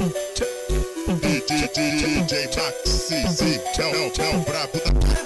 DJ Maxi, é o brabo da